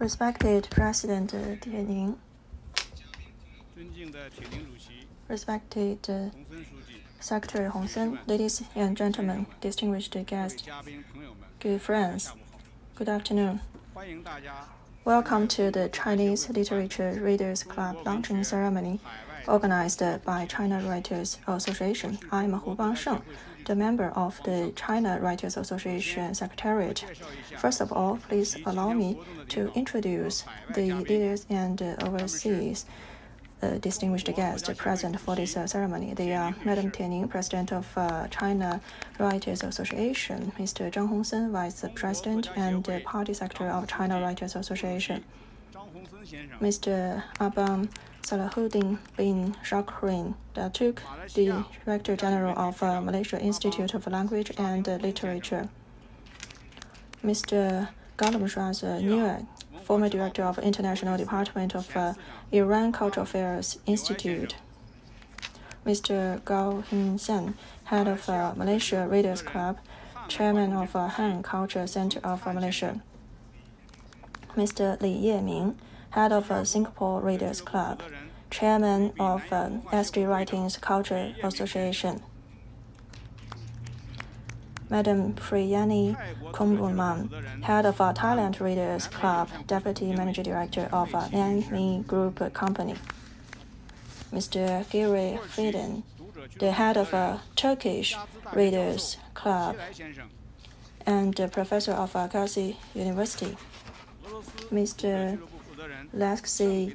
Respected President uh, Tie Ning, respected uh, Secretary Hong Sen, ladies and gentlemen, distinguished guests, good friends, good afternoon. Welcome to the Chinese Literature Readers Club launching ceremony organized by China Writers Association. I'm Hu Bangsheng, the member of the China Writers Association Secretariat. First of all, please allow me to introduce the leaders and overseas uh, distinguished guests present for this uh, ceremony. They are Madam Tie Ning, President of uh, China Writers Association, Mr. Zhang Hongsen, Vice President and Party Secretary of China Writers Association, Mr. Abang Sallehuddin bin Shokeran, Datuk, the Director General of uh, Malaysia Institute of Language and Literature, Mr. Ghalam Shaz Nue, former Director of International Department of uh, Iran Cultural Affairs Institute, Mr. Gao Hingshan, Head of uh, Malaysia. Readers Club, Chairman of uh, Han Culture Center of uh, Malaysia, Mr. Li Yeming, head of Singapore Readers Club, chairman of SG Writings Culture Association. Madam Priyani Kumbuman, head of our Thailand Readers Club, deputy managing director of our Nanmi Group Company. Mr. Giray Fidan, the head of a Turkish Readers Club and professor of Akashi University. Mr. Alexei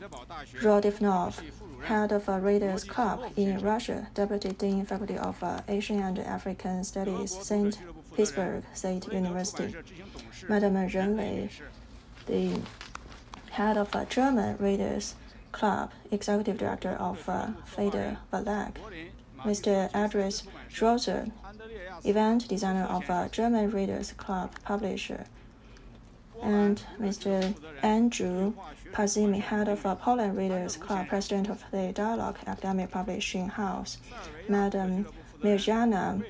Rodionov, head of a Readers Club in Russia, deputy dean, faculty of uh, Asian and African Studies, St. Petersburg State University. Madame Ren the head of a German Readers Club, executive director of uh, Fader Balak. Mr. Andres Schlosser, event designer of a German Readers Club publisher and Mr. Andrew Pazimi, head of Poland Readers Club, president of the Dialogue Academic Publishing House, Madam Mirjana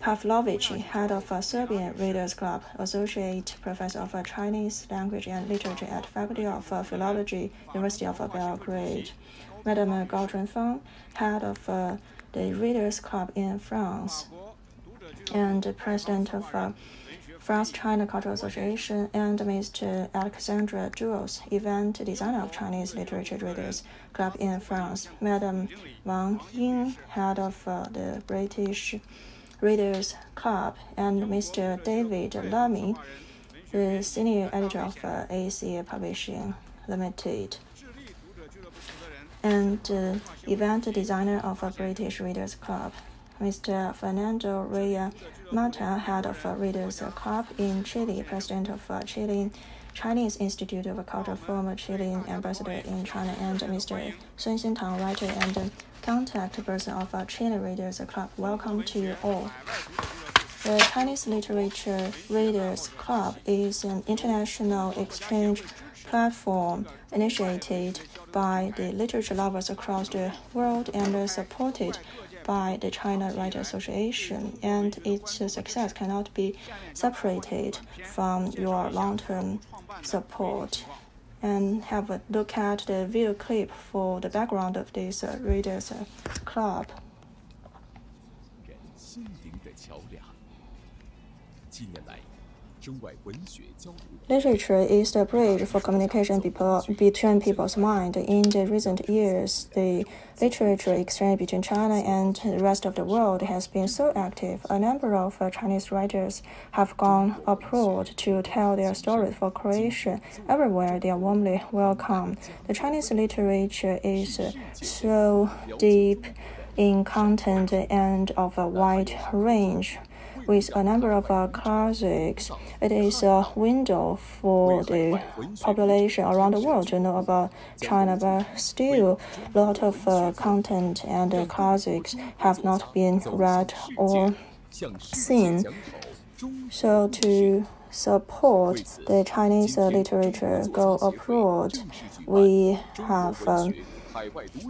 Pavlovic, head of Serbian Readers Club, associate professor of Chinese language and literature at Faculty of Philology, University of Belgrade, Madam Gao Chunfeng, head of the Readers Club in France, and president of France China Cultural Association and Mr. Alexandra Jules, event designer of Chinese Literature Readers Club in France, Madam Wang Ying, head of uh, the British Readers Club, and Mr. David Lammie, the senior editor of uh, ACA Publishing Limited and uh, event designer of a British Readers Club. Mr. Fernando Reyes Matta, head of Readers Club in Chile, president of Chilean Chinese Institute of Culture, former Chilean ambassador in China, and Mr. Sun Xintang, writer and contact person of Chile Readers Club. Welcome to you all. The Chinese Literature Readers Club is an international exchange platform initiated by the literature lovers across the world and supported by the China Writers Association. And its success cannot be separated from your long term support. And have a look at the video clip for the background of this uh, Readers uh, Club. 人心灵的桥梁。近年来，中外文学交流 Literature is the bridge for communication between people's mind. In the recent years, the literature exchange between China and the rest of the world has been so active. A number of Chinese writers have gone abroad to tell their stories for creation. Everywhere, they are warmly welcome. The Chinese literature is so deep in content and of a wide range with a number of uh, classics. It is a window for the population around the world to know about China, but still, a lot of uh, content and uh, classics have not been read or seen. So to support the Chinese literature go abroad, we have. Um,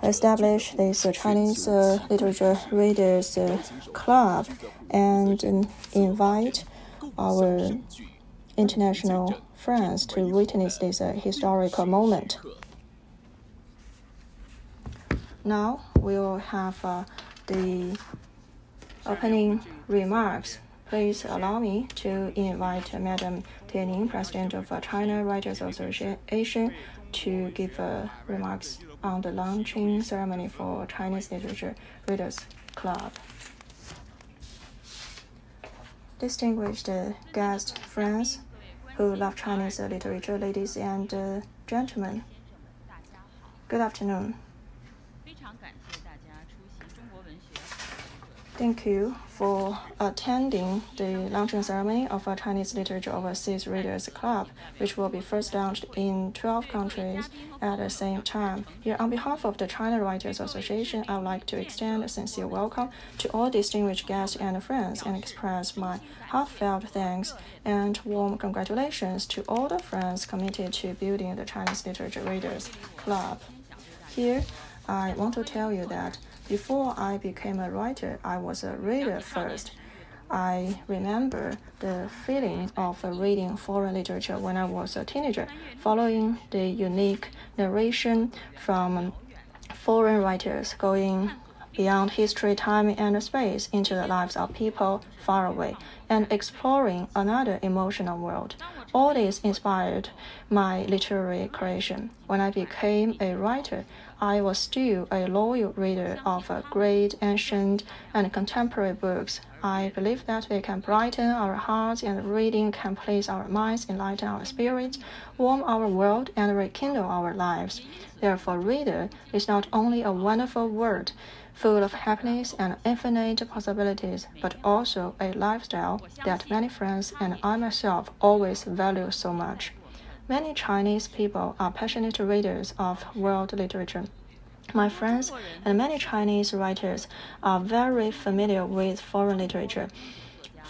established this Chinese uh, literature readers uh, club and invite our international friends to witness this uh, historical moment. Now we'll have uh, the opening remarks. Please allow me to invite Madam Tie Ning, President of China Writers Association, to give uh, remarks on the launching ceremony for Chinese Literature Readers Club. Distinguished uh, guests, friends who love Chinese literature, ladies and uh, gentlemen, good afternoon. Thank you for attending the launching ceremony of a Chinese Literature Overseas Readers Club, which will be first launched in 12 countries at the same time. Here, on behalf of the China Writers Association, I would like to extend a sincere welcome to all distinguished guests and friends and express my heartfelt thanks and warm congratulations to all the friends committed to building the Chinese Literature Readers Club. Here, I want to tell you that before I became a writer, I was a reader first. I remember the feeling of reading foreign literature when I was a teenager, following the unique narration from foreign writers going beyond history, time, and space into the lives of people far away and exploring another emotional world. All this inspired my literary creation. When I became a writer, I was still a loyal reader of great ancient and contemporary books. I believe that they can brighten our hearts and reading can please our minds, enlighten our spirits, warm our world, and rekindle our lives. Therefore, reader is not only a wonderful word, full of happiness and infinite possibilities, but also a lifestyle that many friends and I myself always value so much. Many Chinese people are passionate readers of world literature. My friends and many Chinese writers are very familiar with foreign literature.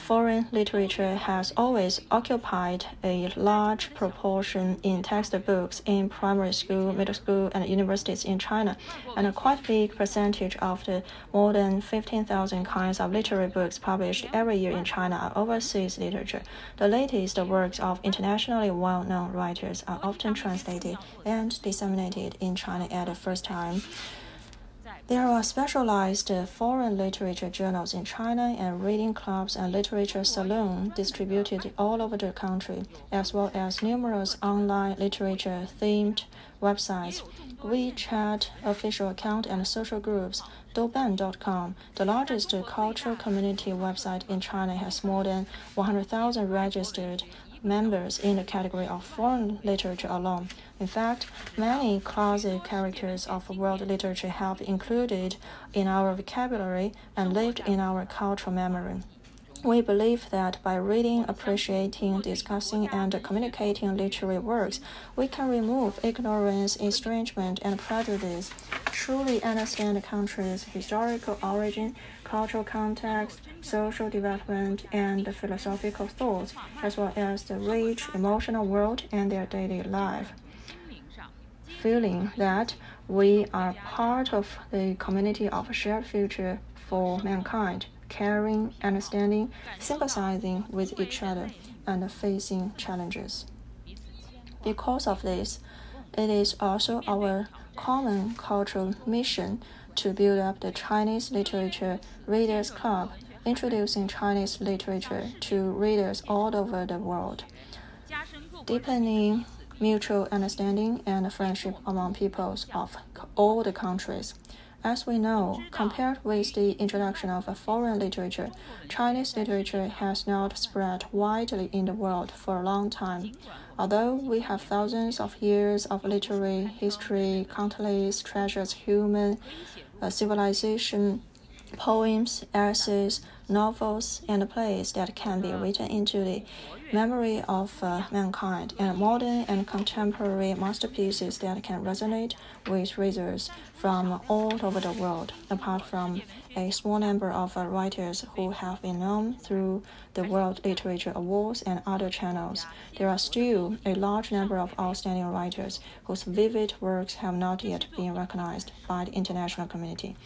Foreign literature has always occupied a large proportion in textbooks in primary school, middle school, and universities in China, and a quite big percentage of the more than 15,000 kinds of literary books published every year in China are overseas literature. The latest works of internationally well known writers are often translated and disseminated in China at the first time. There are specialized foreign literature journals in China and reading clubs and literature salons distributed all over the country, as well as numerous online literature themed websites, WeChat official account and social groups. Douban.com, the largest cultural community website in China, has more than 100,000 registered members in the category of foreign literature alone. In fact, many classic characters of world literature have included in our vocabulary and lived in our cultural memory. We believe that by reading, appreciating, discussing, and communicating literary works, we can remove ignorance, estrangement, and prejudice, truly understand a country's historical origin, cultural context, social development, and philosophical thoughts, as well as the rich emotional world and their daily life feeling that we are part of the community of a shared future for mankind, caring, understanding, sympathizing with each other, and facing challenges. Because of this, it is also our common cultural mission to build up the Chinese Literature Readers Club, introducing Chinese literature to readers all over the world, deepening mutual understanding and friendship among peoples of all the countries. As we know, compared with the introduction of a foreign literature, Chinese literature has not spread widely in the world for a long time. Although we have thousands of years of literary history, countless treasures, human uh, civilization, poems, essays, novels, and plays that can be written into the memory of uh, mankind, and modern and contemporary masterpieces that can resonate with readers from all over the world, apart from a small number of writers who have been known through the World Literature Awards and other channels. There are still a large number of outstanding writers whose vivid works have not yet been recognized by the international community.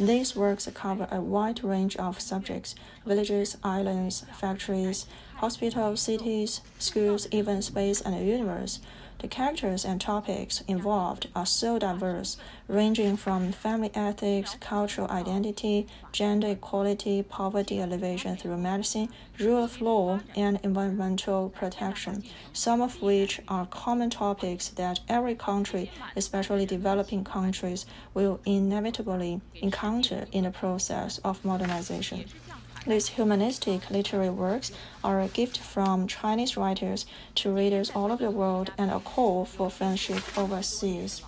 These works cover a wide range of subjects villages, islands, factories, hospitals, cities, schools, even space and the universe. The characters and topics involved are so diverse, ranging from family ethics, cultural identity, gender equality, poverty alleviation through medicine, rule of law, and environmental protection, some of which are common topics that every country, especially developing countries, will inevitably encounter in the process of modernization. These humanistic literary works are a gift from Chinese writers to readers all over the world and a call for friendship overseas.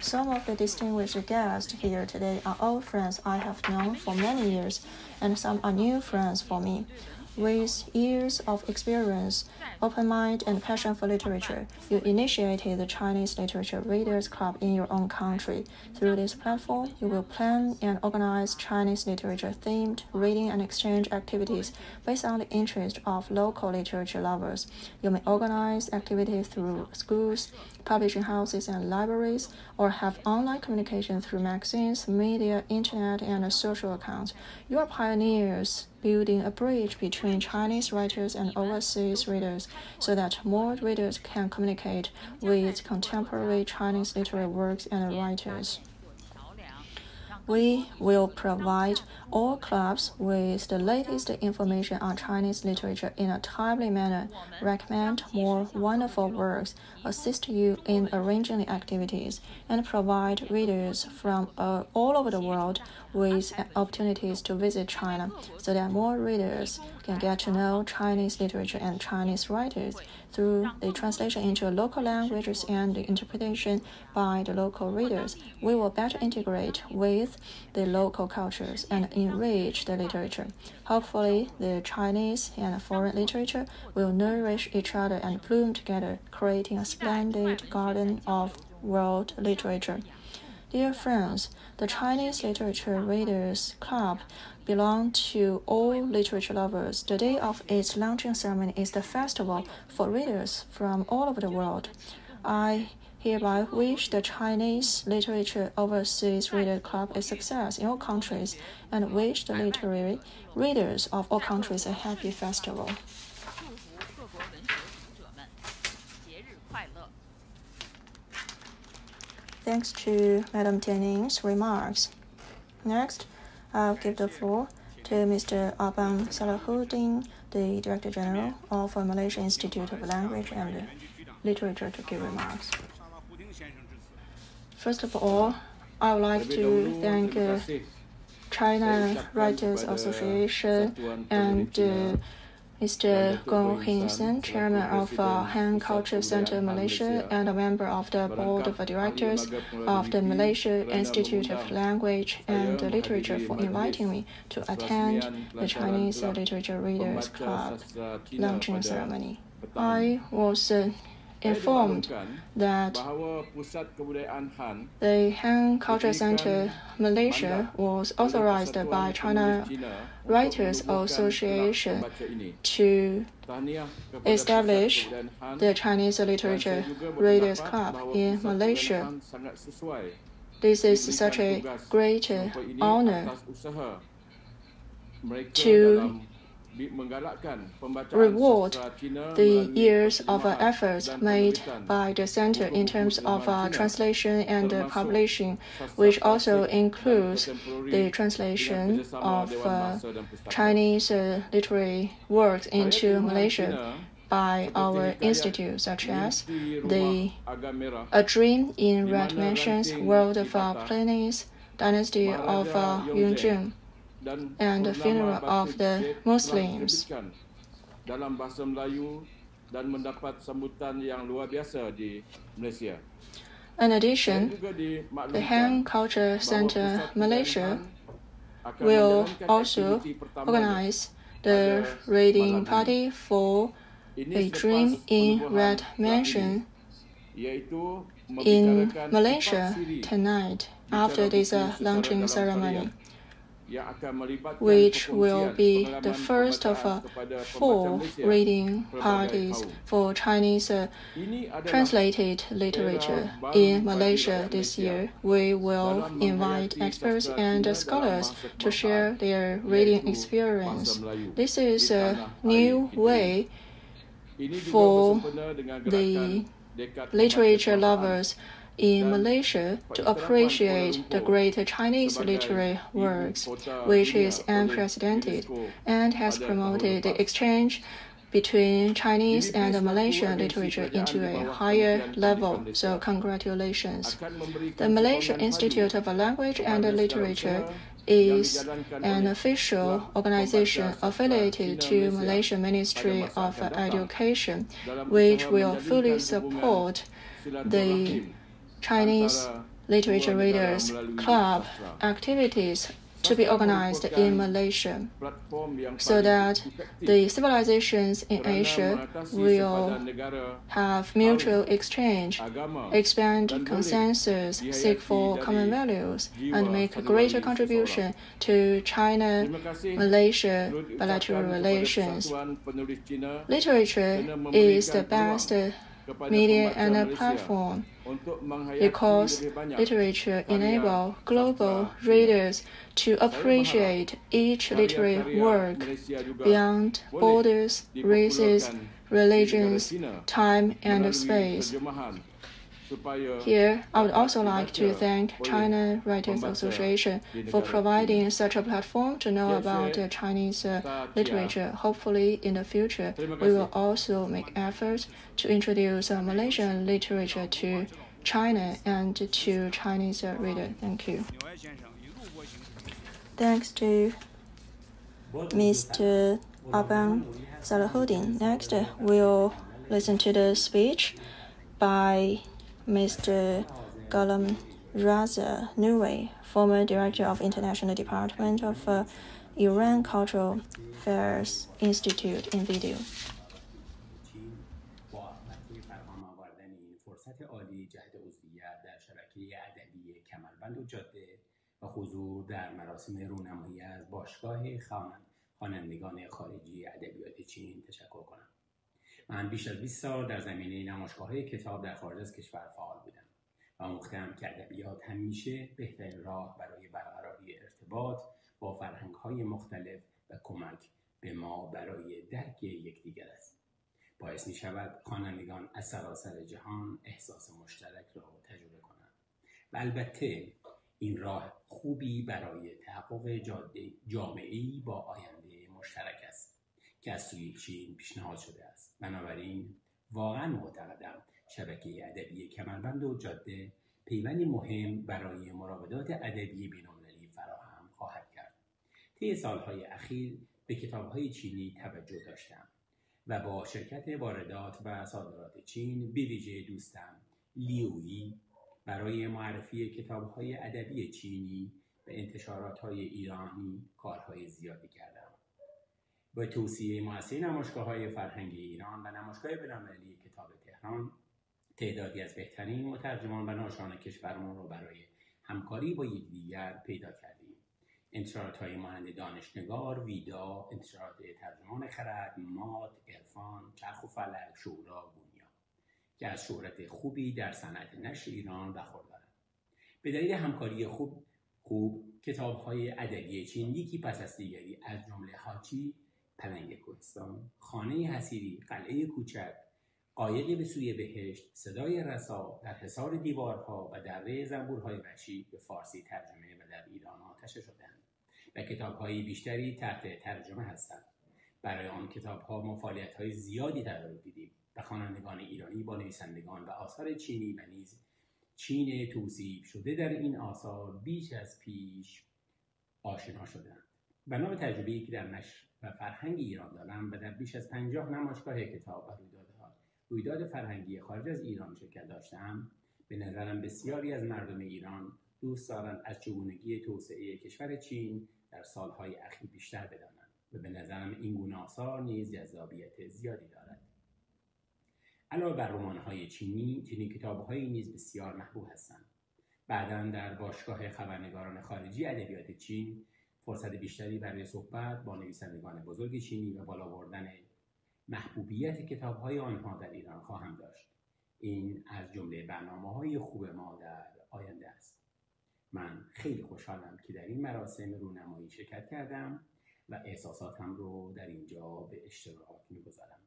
Some of the distinguished guests here today are old friends I have known for many years, and some are new friends for me. With years of experience, open mind, and passion for literature, you initiated the Chinese Literature Readers Club in your own country. Through this platform, you will plan and organize Chinese literature themed reading and exchange activities based on the interest of local literature lovers. You may organize activities through schools, publishing houses, and libraries, or have online communication through magazines, media, internet, and social accounts. You are pioneers building a bridge between Chinese writers and overseas readers so that more readers can communicate with contemporary Chinese literary works and writers. We will provide all clubs with the latest information on Chinese literature in a timely manner, recommend more wonderful works, assist you in arranging the activities, and provide readers from uh, all over the world with opportunities to visit China so that more readers can get to know Chinese literature and Chinese writers through the translation into local languages and the interpretation by the local readers. We will better integrate with the local cultures and enrich the literature. Hopefully, the Chinese and foreign literature will nourish each other and bloom together, creating a splendid garden of world literature. Dear friends, the Chinese Literature Readers Club belong to all literature lovers. The day of its launching ceremony is the festival for readers from all over the world. I hereby wish the Chinese Literature Overseas Reader Club a success in all countries and wish the literary readers of all countries a happy festival. thanks to Madam Tie Ning's remarks. Next, I'll give the floor to Mr. Aban Sallehuddin, the Director General of Malaysia Institute of Language and Literature, to give remarks. First of all, I would like to thank uh, China Writers Association and uh, Mr. Gong Hin Sen, Chairman of uh, Han Culture Center Malaysia and a member of the Board of Directors of the Malaysia Institute of Language and Literature for inviting me to attend the Chinese Literature Readers Club launching ceremony. I was uh, informed that the Han Culture Center Malaysia was authorized by China Writers Association to establish the Chinese Literature Readers Club in Malaysia. This is such a great honor to reward the years of efforts made by the center in terms of uh, translation and uh, publishing, which also includes the translation of uh, Bahasa dan Pustaka. Chinese uh, literary works into Malaysia by our institute, such as the Rumah Agam Merah, A Dream in Red Mansions, World of dipatah, Dynasty of uh, Maharaja Yunjun, dan and the Funeral of the Muslims. dalam bahasa Melayu dan mendapat sambutan yang luar biasa di Malaysia. In addition, the Han Culture Center Malaysia Kebudayaan Han akan will also organize the reading party for A Dream in Red Mansion in Malaysia tonight after this uh, launching ceremony. Which will be the first of uh, four reading parties for Chinese uh, translated literature. in Malaysia this year. We will invite experts and scholars to share their reading experience. This is a new way for the literature lovers in Malaysia to appreciate the great Chinese literary works, which is unprecedented and has promoted the exchange between Chinese and Malaysian literature into a higher level. So, congratulations. The Malaysian Institute of Language and Literature is an official organization affiliated to Malaysian Ministry of Education, which will fully support the Chinese Literature Readers Club activities to be organized in Malaysia so that the civilizations in Asia will have mutual exchange, expand consensus, seek for common values, and make a greater contribution to China Malaysia bilateral relations. Literature is the best media and platform because literature enable global readers to appreciate each literary work beyond borders, races, religions, time, and space. Here, I would also like to thank China Writers Association for providing such a platform to know about Chinese uh, literature. Hopefully, in the future, we will also make efforts to introduce uh, Malaysian literature to China and to Chinese uh, readers. Thank you. Thanks to Mr. Aban Sallehuddin. Next, we'll listen to the speech by Mr. Ghulam Raza Nuri, former director of International Department of uh, Iran Cultural Affairs Institute in video. و حضور در مراسم رونمایی از باشگاه خوانندگان خارجی ادبیات چین تشکر کنم من بیش از 20 سال در زمینه نمایشگاه کتاب در خارج از کشور فعال بودم و آموختم که ادبیات همیشه بهترین راه برای برقراری ارتباط با فرهنگ های مختلف و کمک به ما برای درک یکدیگر است. باعث می شود خوانندگان از سراسر جهان احساس مشترک را تجربه کنند و البته این راه خوبی برای تحقق جامعی با آینده مشترک است که از سوی چین پیشنهاد شده است. بنابراین واقعا معتقدم شبکه ادبی کمربند و جاده پیوندی مهم برای مراودات ادبی بینالمللی فراهم خواهد کرد. طی سالهای اخیر به کتابهای چینی توجه داشتم و با شرکت واردات و صادرات چین به ویژه دوستم لیویی برای معرفی کتابهای ادبی چینی به انتشارات ایرانی کارهای زیادی کردم. با توصیه مؤسسه نمایشگاه های فرهنگی ایران و نمایشگاه بینالمللی کتاب تهران تعدادی از بهترین مترجمان و ناشران کشورمان را برای همکاری با یکدیگر پیدا کردیم. انتشارات های مانند دانشنگار ویدا انتشارات ترجمان خرد مات عرفان چرخ و فلک شورا بونیا که از شهرت خوبی در صنعت نشر ایران برخوردارند به دلیل همکاری خوب خوب کتاب های ادبی چین یکی پس از دیگری از جمله هاچی پلنگ کوهستان خانه حسیری قلعه کوچک قایقی به سوی بهشت صدای رسا در حصار دیوارها و دره زنبورهای وحشی به فارسی ترجمه و در ایران آتشه شدند و کتابهای بیشتری تحت ترجمه هستند. برای آن کتابها ما های زیادی تدارک دیدیم و خوانندگان ایرانی با نویسندگان و آثار چینی و نیز چین توصیف شده در این آثار بیش از پیش آشنا شدند بنا به تجربه‌ای که در نشر و فرهنگ ایران دارم و در بیش از پنجاه نمایشگاه کتاب و رویدادها رویداد فرهنگی خارج از ایران شرکت داشتم. به نظرم بسیاری از مردم ایران دوست دارند از چگونگی توسعه کشور چین در سالهای اخیر بیشتر بدانند و به نظرم این گونه آثار نیز جذابیت زیادی دارد. علاوه بر رمان‌های چینی چنین کتابهایی نیز بسیار محبوب هستند. بعدا در باشگاه خبرنگاران خارجی ادبیات چین فرصت بیشتری برای صحبت با نویسندگان بزرگ چینی و بالا بردن محبوبیت کتاب های آنها در ایران خواهم داشت. این از جمله برنامه های خوب ما در آینده است. من خیلی خوشحالم که در این مراسم رونمایی شرکت کردم و احساساتم رو در اینجا به اشتراک می‌گذارم.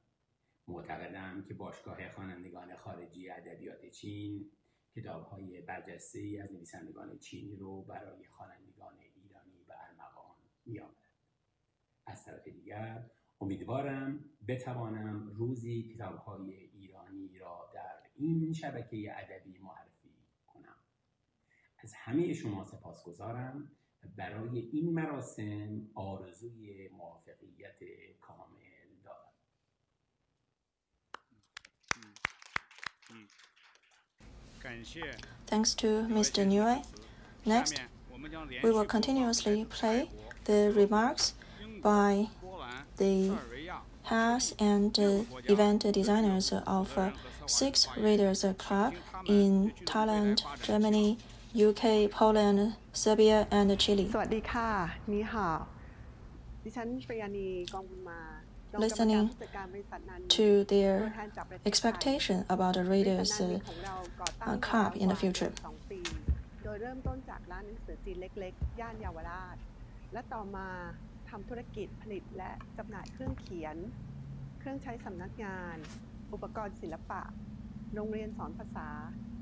معتقدم که باشگاه خوانندگان خارجی ادبیات چین کتاب های برجسته از نویسندگان چینی رو برای خوانندگان میآورد از طرف دیگر امیدوارم بتوانم روزی کتاب های ایرانی را در این شبکه ادبی معرفی کنم از همه شما سپاسگزارم برای این مراسم آرزوی موفقیت کامل دارم Thanks to Mr. Nue. Next, we will continuously play the remarks by the heads and uh, event designers of uh, six Readers Club in Thailand, Germany, UK, Poland, Serbia, and Chile. สวัสดีค่ะนี่ฮาวดิฉันปริยานีกองบุญมา Listening ผู้จัดการบริษัทนัน to ตัว their แทนจากประเทศไทย expectation about the บริษัท readers' นัน uh, มีของเราก่อตั้ง uh, มา club in the กว่า future. และต่อมาทำธุรกิจผลิตและจำหน่ายเครื่องเขียน เครื่องใช้สำนักงาน อุปกรณ์ศิลปะ โรงเรียนสอนภาษา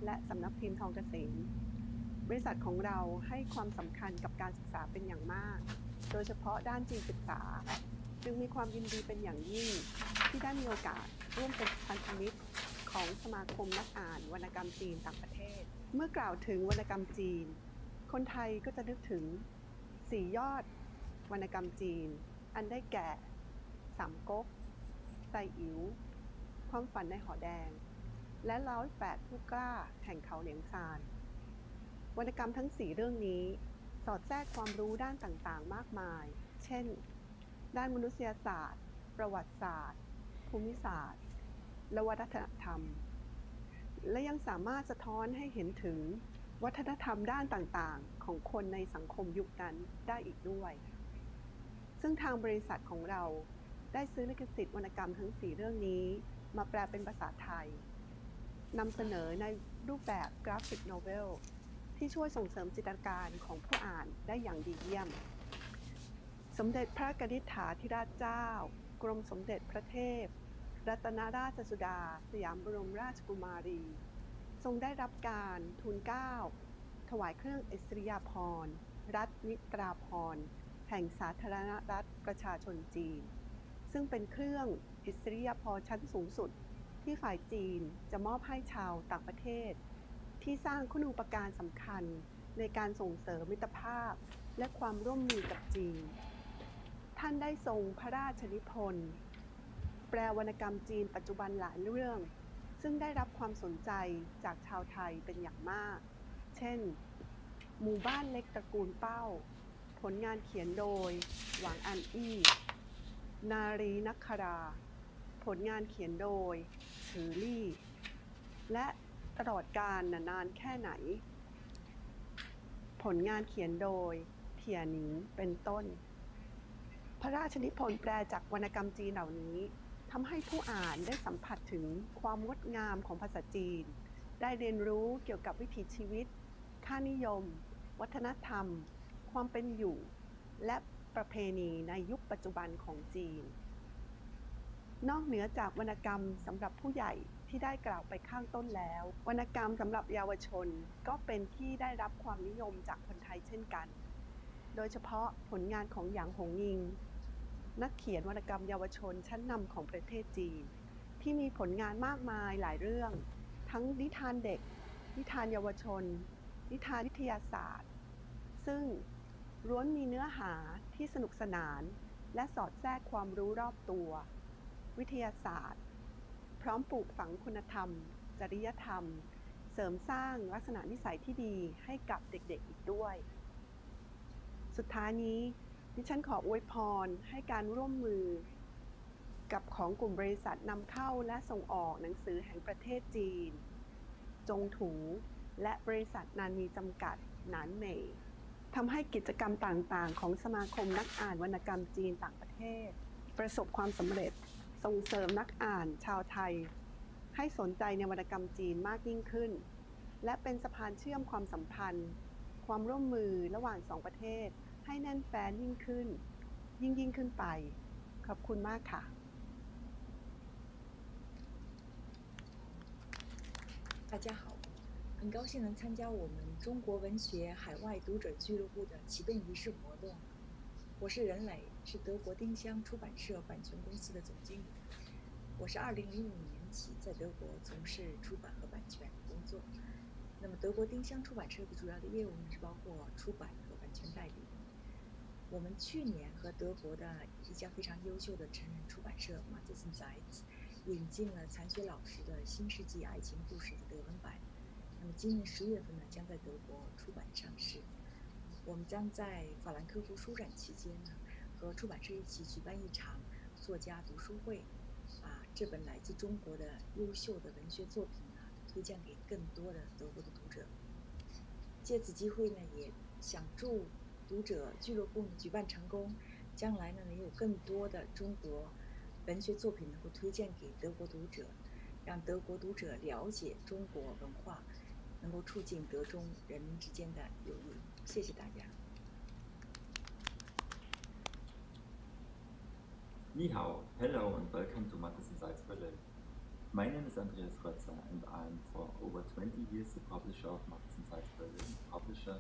และสำนักพิมพ์ทองเกษมบริษัทของเราให้ความสำคัญกับการศึกษาเป็นอย่างมาก โดยเฉพาะด้านจีนศึกษา จึงมีความยินดีเป็นอย่างยิ่ง ที่ได้มีโอกาสร่วมเป็นพันธมิตรของสมาคมนักอ่านวรรณกรรมจีนต่างประเทศ เมื่อกล่าวถึงวรรณกรรมจีน คนไทยก็จะนึกถึง สี่ยอด วรรณกรรมจีน อันได้แก่ สามก๊กไซอิ๋ว ความฝันในหอแดง และร้อยแปดผู้กล้าแห่งเขาเหลียงซาน วรรณกรรมทั้งสี่เรื่องนี้ สอดแทรกความรู้ด้านต่างๆ มากมาย เช่น ด้านมนุษยศาสตร์ ประวัติศาสตร์ ภูมิศาสตร์และวัฒนธรรม และยังสามารถสะท้อนให้เห็นถึง วัฒนธรรมด้านต่างๆ ของคนในสังคมยุคนั้นได้อีกด้วย ซึ่งทางบริษัทของเราได้ซื้อลิขสิทธิ์วรรณกรรมทั้ง 4 เรื่องนี้ มาแปลเป็นภาษาไทยนำเสนอในรูปแบบกราฟิกโนเวลที่ช่วยส่งเสริมจินตนาการของผู้อ่านได้อย่างดีเยี่ยม สมเด็จพระกนิษฐาธิราชเจ้า กรมสมเด็จพระเทพ รัตนราชสุดา สยามบรมราชกุมารี ทรงได้รับการทูลเกล้าถวายเครื่องอิสริยาภรณ์ รัฐนิตราภรณ์ แห่งสาธารณรัฐประชาชนจีน ซึ่งเป็นเครื่องอิสริยาภรณ์ชั้นสูงสุด ที่ฝ่ายจีนจะมอบให้ชาวต่างประเทศ ที่สร้างคุณูปการสำคัญในการส่งเสริมมิตรภาพ และความร่วมมือกับจีน ท่านได้ทรงพระราชนิพนธ์ แปลวรรณกรรมจีนปัจจุบันหลายเรื่อง ซึ่งได้รับความสนใจจากชาวไทยเป็นอย่างมาก เช่น หมู่บ้านเล็กตระกูลเป้า ผลงานเขียนโดย หวังอันอี้ นารีนักครา ผลงานเขียนโดยถือลี่ และตลอดการนานแค่ไหน ผลงานเขียนโดยเทียหนิงเป็นต้น พระราชนิพนธ์แปลจากวรรณกรรมจีนเหล่านี้ ทำให้ผู้อ่านได้สัมผัสถึงความงดงามของภาษาจีน ได้เรียนรู้เกี่ยวกับวิถีชีวิต ค่านิยม วัฒนธรรม ความเป็นอยู่ และประเพณีในยุคปัจจุบันของจีน นอกเหนือจากวรรณกรรมสำหรับผู้ใหญ่ที่ได้กล่าวไปข้างต้นแล้ว วรรณกรรมสำหรับเยาวชนก็เป็นที่ได้รับความนิยมจากคนไทยเช่นกัน โดยเฉพาะผลงานของหยางหงยิง นักเขียนวรรณกรรมเยาวชนชั้นนำของประเทศจีน ที่มีผลงานมากมายหลายเรื่อง ทั้งนิทานเด็ก นิทานเยาวชน นิทานวิทยาศาสตร์ ซึ่งล้วนมีเนื้อหาที่สนุกสนาน และสอดแทรกความรู้รอบตัว วิทยาศาสตร์ พร้อมปลูกฝังคุณธรรม จริยธรรม เสริมสร้างลักษณะนิสัยที่ดีให้กับเด็กๆอีกด้วย สุดท้ายนี้ ดิฉันขออวยพรให้การร่วมมือ กับของกลุ่มบริษัทนำเข้าและส่งออกหนังสือแห่งประเทศจีน จงถู และบริษัทนานมีจำกัดหนานเหมยทำให้กิจกรรมต่างๆ ของสมาคมนักอ่านวรรณกรรมจีนต่างประเทศ ประสบความสำเร็จส่งเสริมนักอ่านชาวไทย ให้สนใจในวรรณกรรมจีนมากยิ่งขึ้น และเป็นสะพานเชื่อมความสัมพันธ์ ความร่วมมือระหว่างสองประเทศ ให้แน่นแฟ้นยิ่งขึ้น ยิ่งยิ่งขึ้นไป ขอบคุณมากค่ะ大家好，很高兴能参加我们中国文学海外读者俱乐部的启动仪式活动。我是任磊，是德国丁香出版社版权公司的总经理。我是2005年起在德国从事出版和版权工作。那么，德国丁香出版社的主要的业务呢是包括出版和版权代理。 我们去年和德国的一家非常优秀的成人出版社 m a t h e s i t e 引进了残雪老师的《新世纪爱情故事》的德文版。那么今年十月份呢，将在德国出版上市。我们将在法兰克福书展期间呢，和出版社一起举办一场作家读书会，把这本来自中国的优秀的文学作品呢，推荐给更多的德国的读者。借此机会呢，也想祝读者俱乐部举办成功，将来呢，能有更多的中国。文学作品能够推荐给德国读者，让德国读者了解中国文化，能够促进德中人民之间的友谊。谢谢大家。你好，Hello and welcome to Matheson Sites Berlin. My name is Andreas Rötzer and I'm for over 20 years the publisher of Matheson Sites Berlin, publisher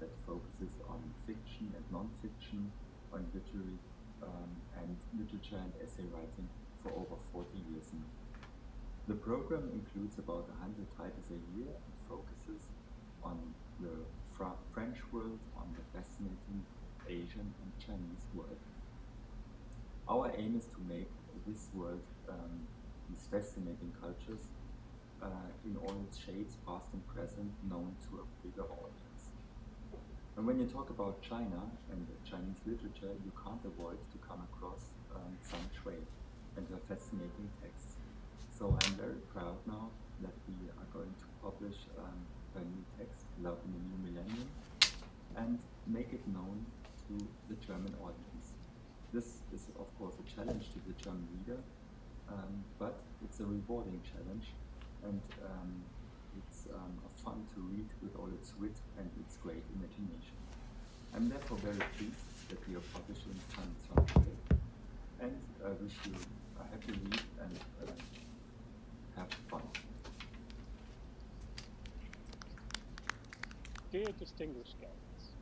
that focuses on fiction and non-fiction, on literary um, and literature and essay writing for over 40 years now. The program includes about 100 titles a year and focuses on the French world, on the fascinating Asian and Chinese world. Our aim is to make this world, um, these fascinating cultures, uh, in all its shades, past and present, known to a bigger audience. And when you talk about China and Chinese literature, you can't avoid to come across um, Sun and her fascinating texts. So I'm very proud now that we are going to publish um, her new text, Love in the New Millennium, and make it known to the German audience. This is, of course, a challenge to the German reader, um, but it's a rewarding challenge, and um, it's um, fun to read with all its wit and its great imagination. I'm therefore very pleased that we are publishing Sun today, and I wish you a happy read and uh, have fun. Dear distinguished guests,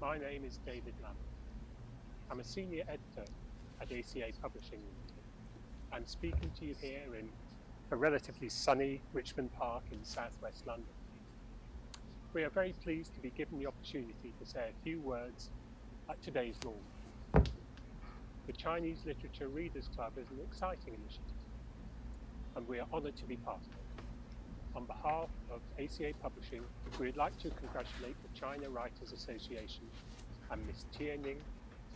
my name is David Lambert. I'm a senior editor at ACA Publishing Limited. I'm speaking to you here in a relatively sunny Richmond Park in southwest London. We are very pleased to be given the opportunity to say a few words at today's launch. The Chinese Literature Readers Club is an exciting initiative, and we are honoured to be part of it. On behalf of ACA Publishing, we would like to congratulate the China Writers Association and Ms. Tie Ning,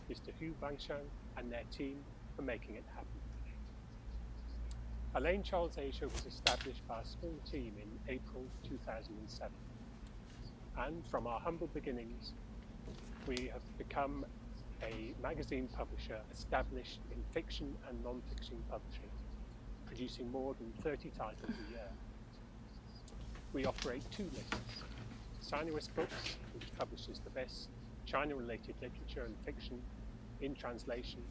Mr. Hu Bangsheng, and their team for making it happen. Alain Charles Asia was established by a small team in April 2007. And from our humble beginnings, we have become a magazine publisher established in fiction and non-fiction publishing, producing more than 30 titles a year. We operate two lists, Sinoist Books, which publishes the best China-related literature and fiction in translation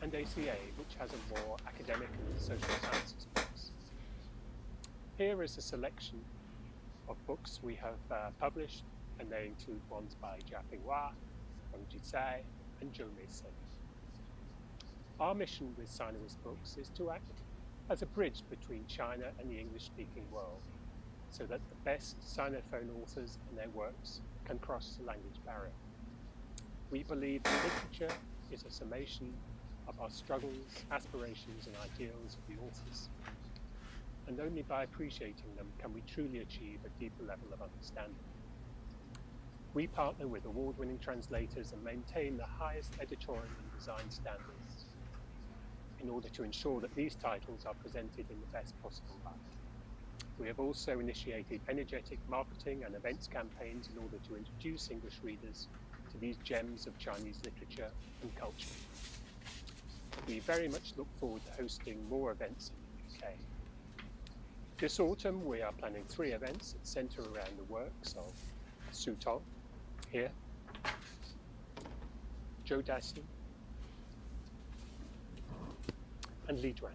and ACA, which has a more academic and social sciences books. Here is a selection of books we have uh, published, and they include ones by Jia Pingwa, Wang Jizai, and Zhou Meisen. Our mission with Sinoist Books is to act as a bridge between China and the English-speaking world, so that the best Sinophone authors and their works can cross the language barrier. We believe that literature is a summation of our struggles, aspirations, and ideals of the authors. And only by appreciating them can we truly achieve a deeper level of understanding. We partner with award winning translators and maintain the highest editorial and design standards in order to ensure that these titles are presented in the best possible light. we have also initiated energetic marketing and events campaigns in order to introduce English readers to these gems of Chinese literature and culture. We very much look forward to hosting more events in the UK. This autumn, we are planning three events that centre around the works of Su Tong, here, Zhou Daxin, and Li Duan.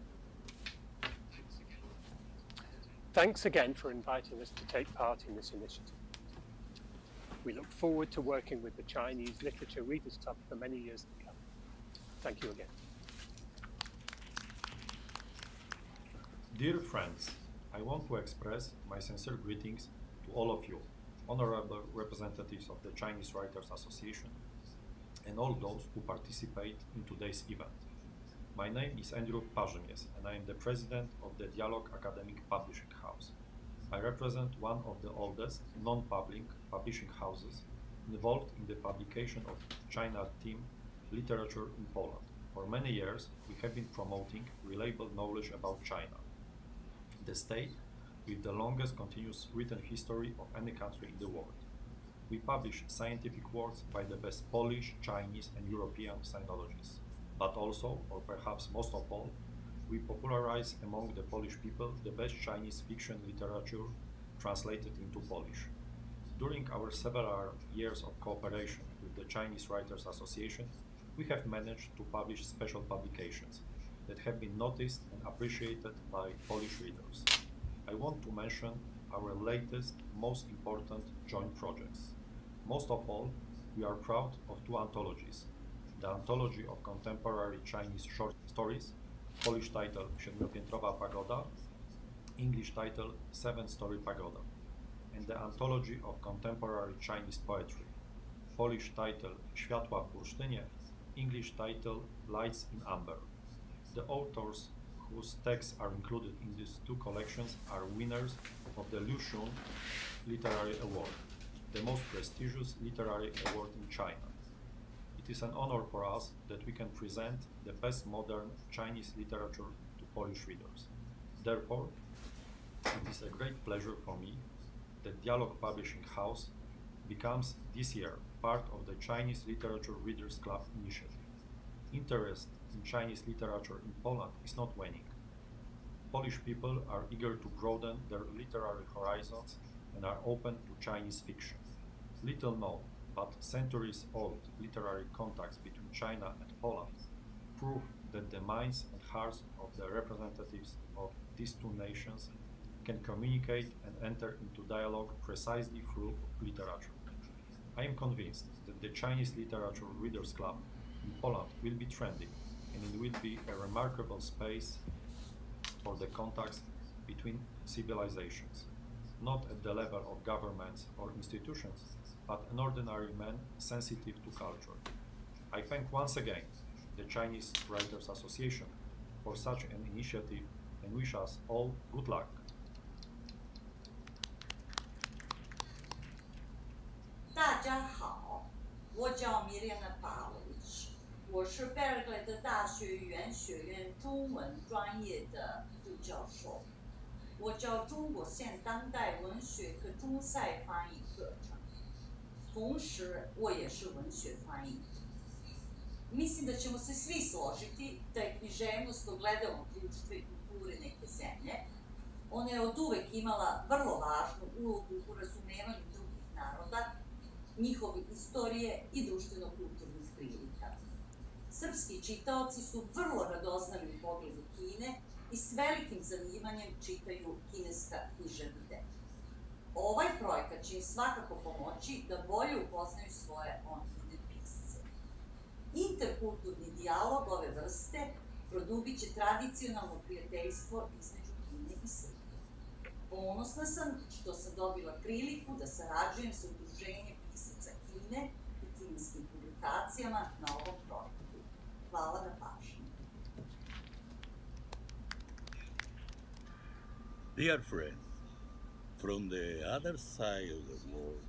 Thanks again for inviting us to take part in this initiative. We look forward to working with the Chinese Literature Readers Club for many years to come. Thank you again. Dear friends, I want to express my sincere greetings to all of you, honorable representatives of the Chinese Writers Association, and all those who participate in today's event. My name is Andrew Parzymies, and I am the president of the Dialogue Academic Publishing House. I represent one of the oldest non-public publishing houses involved in the publication of China theme literature in Poland. For many years, we have been promoting reliable knowledge about China the state with the longest continuous written history of any country in the world. We publish scientific works by the best Polish, Chinese, and European sinologists. But also, or perhaps most of all, we popularize among the Polish people the best Chinese fiction literature translated into Polish. During our several years of cooperation with the Chinese Writers Association, we have managed to publish special publications that have been noticed and appreciated by Polish readers. I want to mention our latest, most important joint projects. Most of all, we are proud of two anthologies. The Anthology of Contemporary Chinese Short Stories, Polish title Siedmiopiętrowa Pagoda, English title Seven Story Pagoda, and the Anthology of Contemporary Chinese Poetry, Polish title Światła w bursztynie, English title Lights in Amber. The authors whose texts are included in these two collections are winners of the Lu Xun Literary Award, the most prestigious literary award in China. It is an honor for us that we can present the best modern Chinese literature to Polish readers. Therefore, it is a great pleasure for me that Dialogue Publishing House becomes this year part of the Chinese Literature Readers Club initiative. Interest in Chinese literature in Poland is not waning. Polish people are eager to broaden their literary horizons and are open to Chinese fiction. Little known, but centuries old literary contacts between China and Poland prove that the minds and hearts of the representatives of these two nations can communicate and enter into dialogue precisely through literature. I am convinced that the Chinese Literature Readers Club in Poland will be trending and it will be a remarkable space for the contacts between civilizations, not at the level of governments or institutions, but an ordinary man sensitive to culture. I thank once again the Chinese Writers Association for such an initiative and wish us all good luck. 大家好，我叫米莲娜·巴维奇。 我是贝尔格莱德大学语言学院中文专业的副教授，我教中国现当代文学和中赛翻译课程，同时我也是文学翻译。Mislim da ćemo se svi složiti da je književnost ogledalo društva i kulture neke zemlje. Ona je od uvek imala vrlo važnu ulogu u razumevanju drugih naroda, njihove istorije i društveno-kulturnih prilika. Srpski čitaoci su vrlo radoznali u pogledu Kine i s velikim zanimanjem čitaju kineska književna dela. Ovaj projekat će im svakako pomoći da bolje upoznaju svoje omljene pisce. Interkulturni dijalog ove vrste produbit će tradicionalno prijateljstvo između Kine i Srbije. Ponosna sam što sam dobila priliku da sarađujem sa udruženjem pisaca Kine i kineskim publikacijama na ovom projektu. Dear friends, from the other side of the world,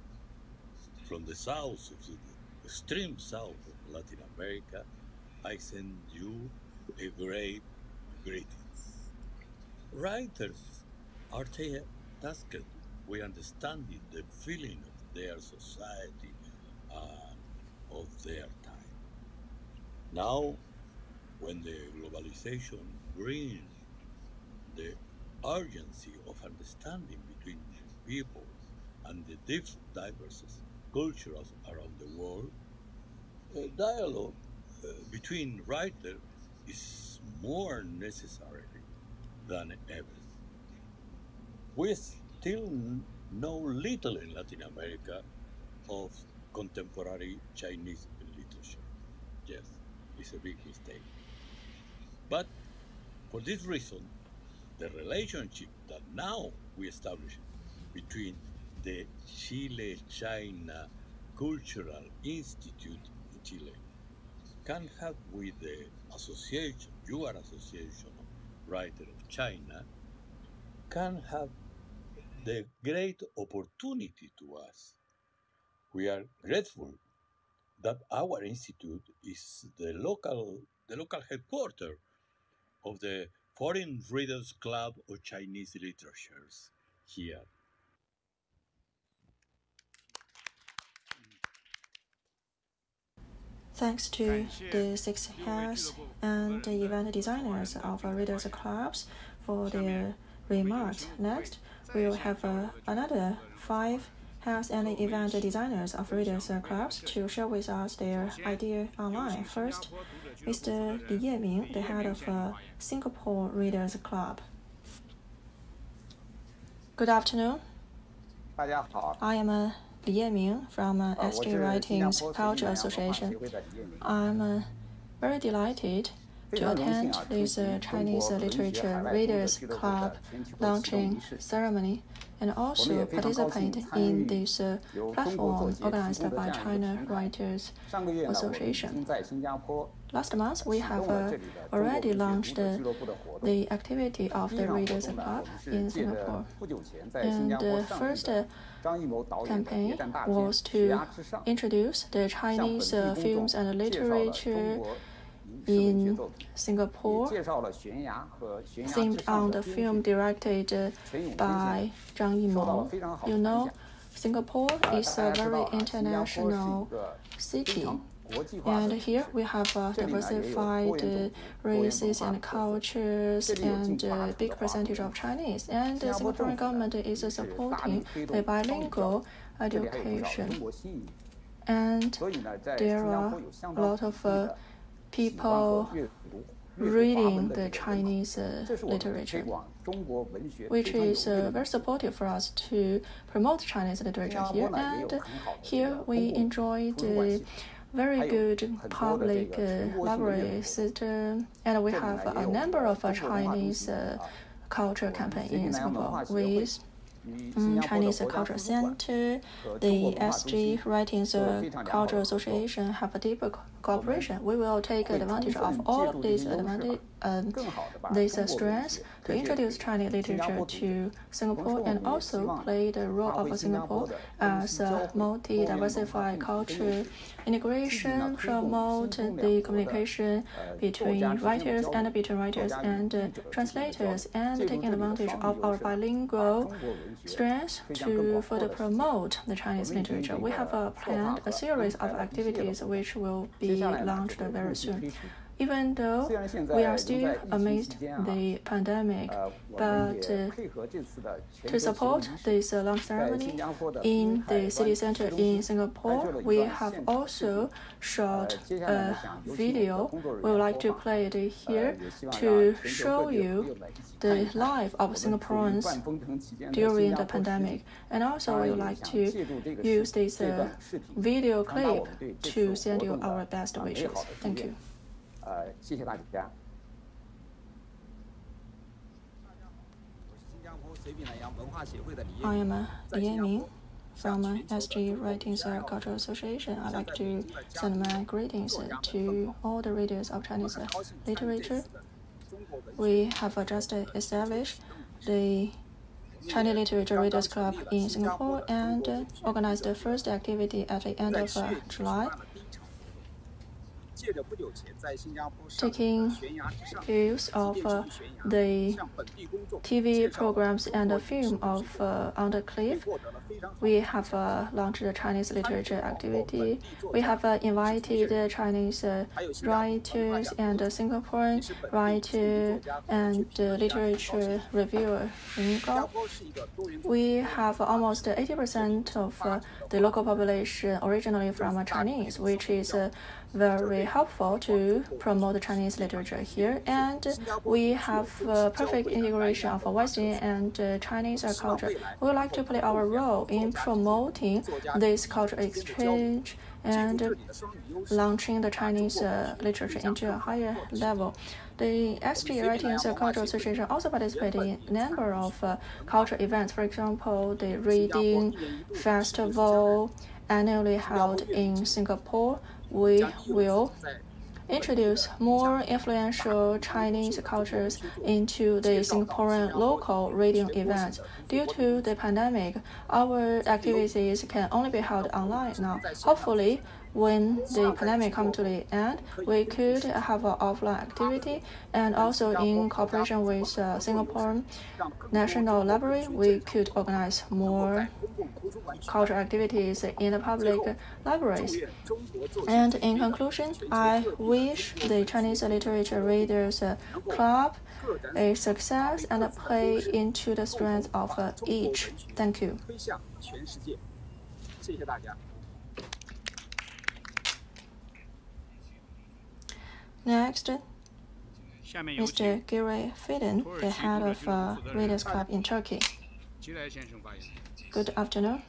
from the south of the extreme south of Latin America, I send you a great greetings. Writers are, tasked with understanding the feeling of their society and of their time. Now, when the globalization brings the urgency of understanding between people and the diverse cultures around the world, a dialogue uh, between writers is more necessary than ever. We still know little in Latin America of contemporary Chinese literature. Yes, it's a big mistake. But for this reason, the relationship that now we establish between the Chile China Cultural Institute in Chile can have with the association, your association of writers of China, can have the great opportunity to us. We are grateful that our institute is the local the local headquarters of the Foreign Readers Club of Chinese Literatures here. Thanks to the six heads and the event designers of Readers Clubs for their remarks. Next, we will have uh, another five heads and event designers of Readers Clubs to share with us their idea online. First, Mr. Li Yeming, the head of uh, Singapore Readers Club. Good afternoon. I am uh, Li Yeming from uh, SG Writings Culture Association. I'm uh, very delighted to attend this uh, Chinese Literature Readers Club launching ceremony and also participate in this uh, platform organized by China Writers Association. Last month, we have uh, already launched uh, the activity of the Readers Club in Singapore. And the first uh, campaign was to introduce the Chinese uh, films and literature in Singapore, themed on the film directed by Zhang Yimou. You know, Singapore is a very international city. And here we have uh, diversified uh, races and cultures and a uh, big percentage of Chinese. And the Singaporean government is supporting the bilingual education. And there are a lot of uh, people reading the Chinese uh, literature, which is uh, very supportive for us to promote Chinese literature here. And here we enjoy the very good public uh, library system, and we have a number of uh, Chinese uh, culture campaigns in Singapore with um, Chinese Cultural Center, the SG Writings Cultural Association have a deeper cooperation. We will take advantage of all of these advantage, um, these strengths to introduce Chinese literature to Singapore and also play the role of Singapore as a multi-diversified culture integration, promote the communication between writers and between writers and uh, translators, and taking advantage of our bilingual strengths to further promote the Chinese literature. We have uh, planned a series of activities which will be launched very soon even though we are still amidst the pandemic. But uh, to support this launch ceremony in the city center in Singapore, we have also shot a video. We would like to play it here to show you the life of Singaporeans during the pandemic. And also, we would like to use this uh, video clip to send you our best wishes. Thank you. 呃，谢谢大家。I am Li Yanming from SG Writings Cultural Association. I'd like to send my greetings to all the readers of Chinese literature. We have just established the Chinese Literature Readers Club in Singapore and organized the first activity at the end of July. taking use of uh, the TV programs and the film of uh, On the Cliff, we have uh, launched the Chinese literature activity. We have uh, invited Chinese uh, writers and Singaporean writer and literature reviewer We have almost 80% of uh, the local population originally from Chinese, which is very helpful to promote Chinese literature here. And we have perfect integration of Western and uh, Chinese culture. We would like to play our role in promoting this cultural exchange and launching the Chinese uh, literature into a higher level. The SG Writings Cultural Association also participated in a number of uh, cultural events. For example, the Reading Festival annually held in Singapore we will introduce more influential Chinese cultures into the Singaporean local reading events. Due to the pandemic, our activities can only be held online now. Hopefully, when the pandemic comes to the end, we could have an offline activity and also in cooperation with uh, Singapore National Library, we could organize more cultural activities in the public libraries. And in conclusion, I wish the Chinese Literature Readers Club a success and play into the strength of each. Thank you. Next, Mr. Giray Fidan, the head of uh, Readers Club in Turkey. Good afternoon.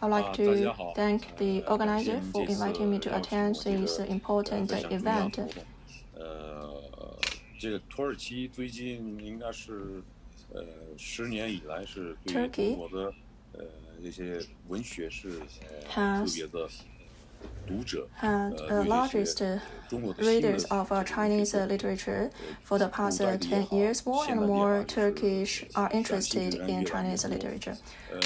I'd like uh, to thank the uh, organizer for inviting me to attend this uh, important event. 呃，and the largest readers of Chinese literature for the past 10 years, more and more Turkish are interested in Chinese literature.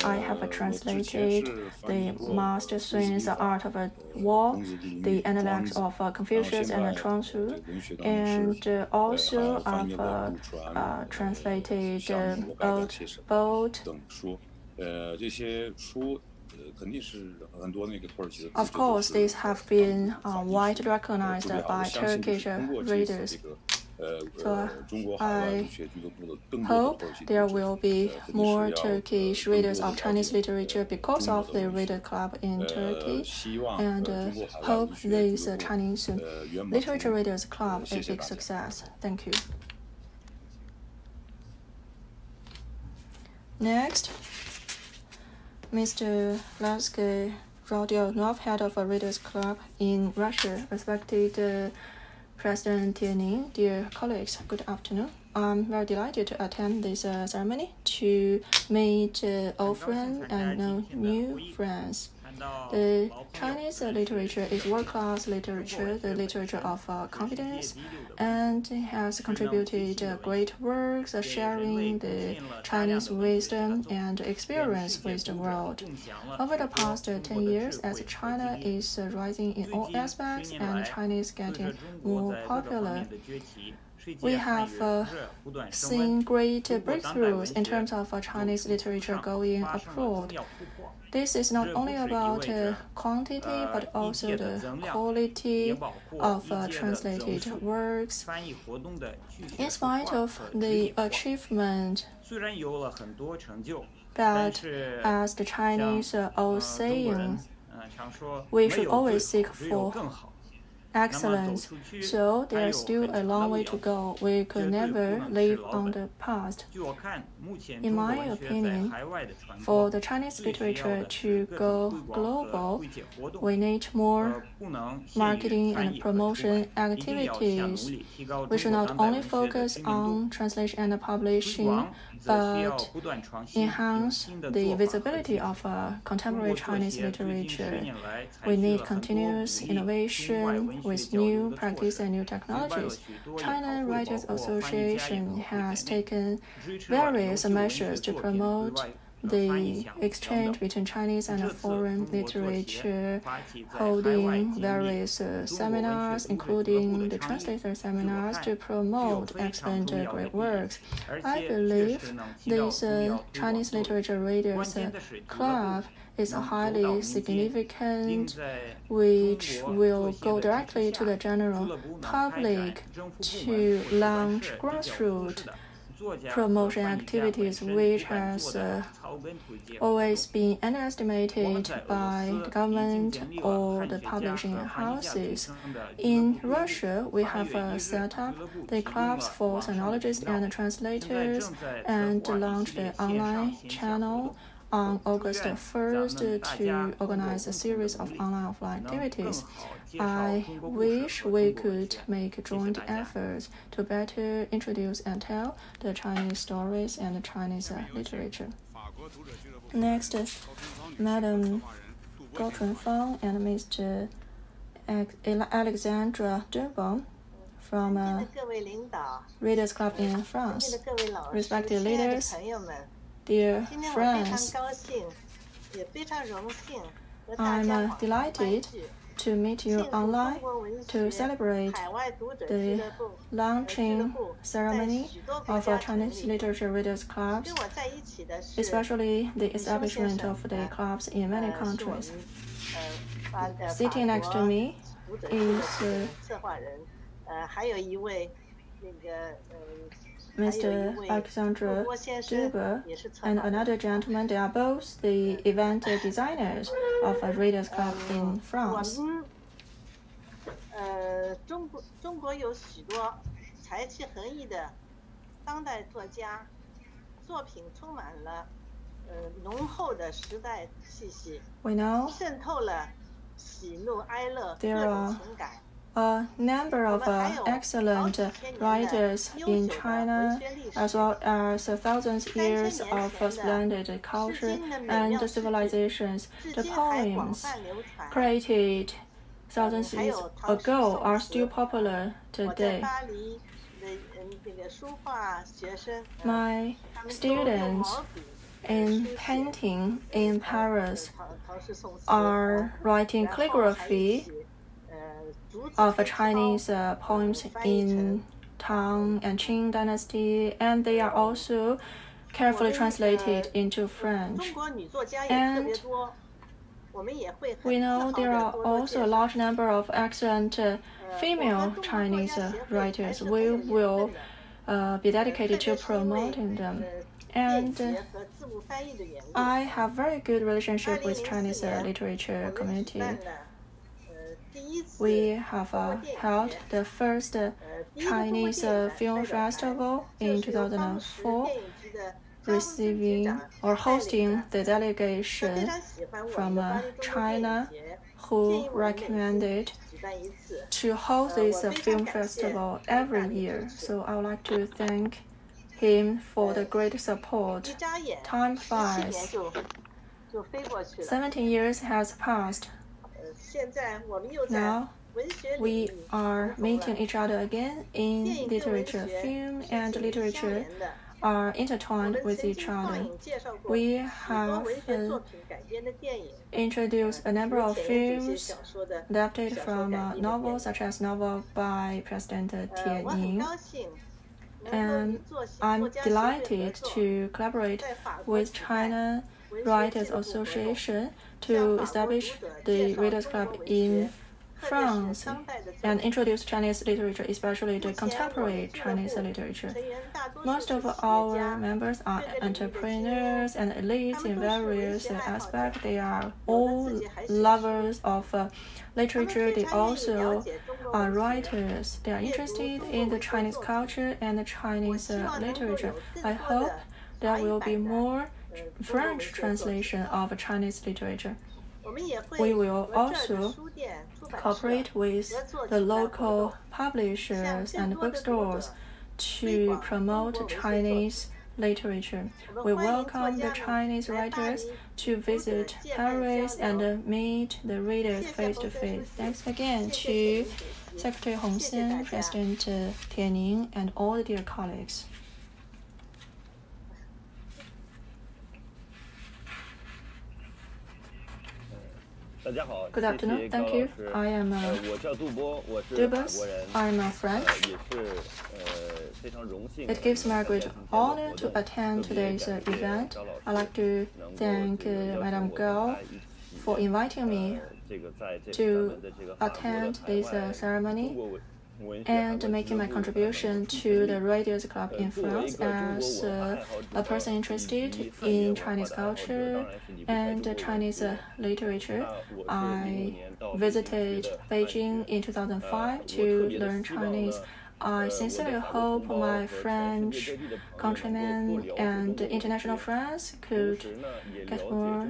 I have translated the Master Sun's Art of War, the Analects of uh, Confucius and Chuang and also I've uh, translated uh, Old of course, these have been uh, widely recognized by Turkish readers. So I hope there will be more Turkish readers of Chinese literature because of the Reader Club in Turkey, and uh, hope this uh, Chinese Literature Readers Club a big success. Thank you. Next. Mr. Lansky Rodionov, head of a Readers Club in Russia, respected uh, President Tie Ning, dear colleagues, good afternoon. I'm very delighted to attend this uh, ceremony to meet uh, old friends and know new friends. The Chinese literature is world-class literature, the literature of uh, confidence, and has contributed great works sharing the Chinese wisdom and experience with the world. Over the past 10 years, as China is rising in all aspects and China is getting more popular, we have uh, seen great breakthroughs in terms of uh, Chinese literature going abroad. This is not only about uh, quantity but also the quality of uh, translated works. In spite of the achievement, but as the Chinese old saying, we should always seek for excellence. So there's still a long way to go. We could never live on the past. In my opinion, for the Chinese literature to go global, we need more marketing and promotion activities. We should not only focus on translation and publishing, but enhance the visibility of uh, contemporary Chinese literature. We need continuous innovation with new practice and new technologies. China Writers Association has taken various measures to promote the exchange between Chinese and foreign literature, holding various uh, seminars, including the translator seminars, to promote excellent uh, great works. I believe this uh, Chinese Literature Readers uh, Club is highly significant, which will go directly to the general public to launch grassroots promotion activities, which has uh, always been underestimated by the government or the publishing houses. In Russia, we have uh, set up the clubs for sinologists and translators and launched the online channel on August 1st to organize a series of online offline activities. I wish we could make joint efforts to better introduce and tell the Chinese stories and the Chinese literature. Next, Madam Gao Chunfang and Mr. Alexandra Dunbaum from uh, Readers Club in France. Respected leaders, dear friends, I'm uh, delighted to meet you online to celebrate the launching ceremony of Chinese Literature Readers Clubs, especially the establishment of the clubs in many countries. Sitting next to me is uh, Mr. Alexandre Duba and another gentleman. They are both the event designers of a Readers Club uh, in France. We know there are a number of uh, excellent writers in China, as well as thousands years of splendid culture and civilizations. The poems created thousands years ago are still popular today. My students in painting in Paris are writing calligraphy of Chinese uh, poems in Tang and Qing dynasty, and they are also carefully translated into French. And we know there are also a large number of excellent uh, female Chinese uh, writers. We will uh, be dedicated to promoting them. And uh, I have very good relationship with Chinese uh, literature community we have uh, held the first uh, Chinese uh, Film Festival in 2004, receiving or hosting the delegation from uh, China who recommended to hold this film festival every year. So I would like to thank him for the great support. Time flies. 17 years has passed. Now, we are meeting each other again in literature. Film and literature are intertwined with each other. We have uh, introduced a number of films adapted from uh, novels, such as novel by President Tie Ning. And I'm delighted to collaborate with China Writers Association to establish the Readers Club in France and introduce Chinese literature, especially the contemporary Chinese literature. Most of our members are entrepreneurs and elites in various aspects. They are all lovers of uh, literature. They also are writers. They are interested in the Chinese culture and the Chinese uh, literature. I hope there will be more French translation of Chinese literature. We will also cooperate with the local publishers and bookstores to promote Chinese literature. We welcome the Chinese writers to visit Paris and meet the readers face to face. Thanks again to Secretary Hongsen, President Tie Ning, and all the dear colleagues. Good afternoon. Thank you. I am uh, Dubas. I am a French. It gives me a great honor to attend today's uh, event. I'd like to thank uh, Madame Gao for inviting me to attend this uh, ceremony and making my contribution to the Writers Club in France as uh, a person interested in Chinese culture and Chinese uh, literature. I visited Beijing in 2005 to learn Chinese. I sincerely hope my French countrymen and international friends could get more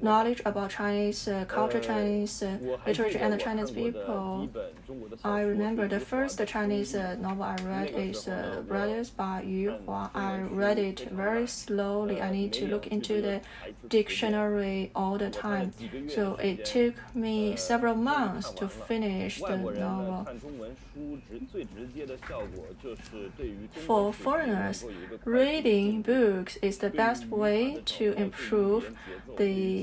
knowledge about Chinese uh, culture, Chinese uh, literature, and the Chinese people. I remember the first Chinese uh, novel I read is uh, Brothers by Yu Hua. I read it very slowly. I need to look into the dictionary all the time. So it took me several months to finish the novel. For foreigners, reading books is the best way to improve the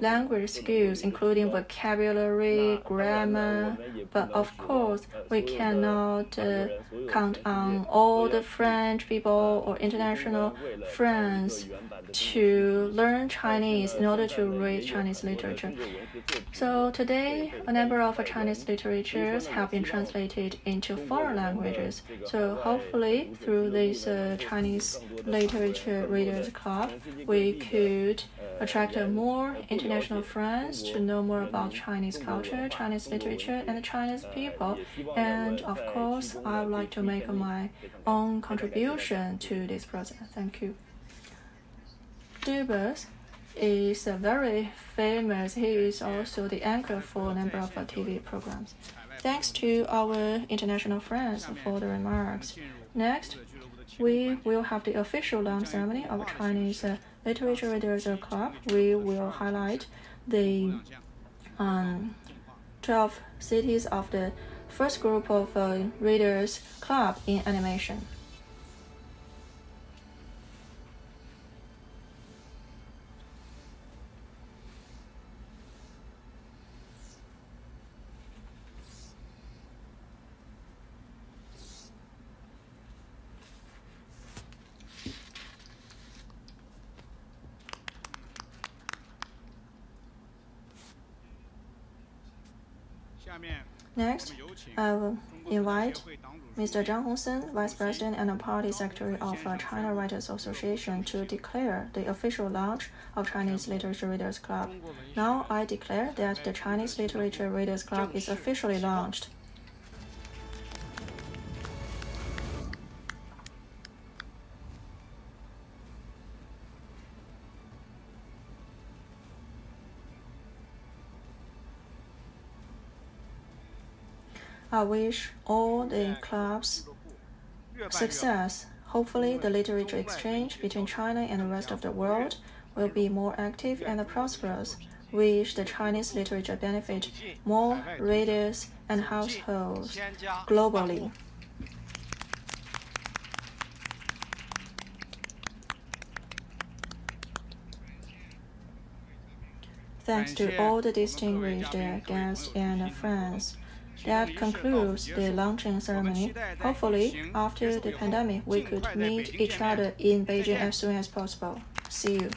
language skills, including vocabulary, grammar. But of course, we cannot uh, count on all the French people or international friends to learn Chinese in order to read Chinese literature. So today, a number of Chinese literatures have been translated into foreign languages. So hopefully, through this uh, Chinese Literature Readers Club, we could attract more international friends to know more about Chinese culture, Chinese literature, and Chinese people. And of course, I would like to make my own contribution to this process. Thank you. Dubas is very famous. He is also the anchor for a number of TV programs. Thanks to our international friends for the remarks. Next, we will have the official launch ceremony of Chinese uh, Literature Readers Club. We will highlight the um, 12 cities of the first group of uh, readers club in animation. Next, I will invite Mr. Zhang Hongsen, Vice President and Party Secretary of uh, China Writers Association, to declare the official launch of Chinese Literature Readers Club. Now I declare that the Chinese Literature Readers Club is officially launched. I wish all the clubs success. Hopefully, the literature exchange between China and the rest of the world will be more active and prosperous. Wish the Chinese literature benefit more readers and households globally. Thanks to all the distinguished guests and friends. That concludes the launching ceremony. Hopefully, after the pandemic, we could meet each other in Beijing as soon as possible. See you.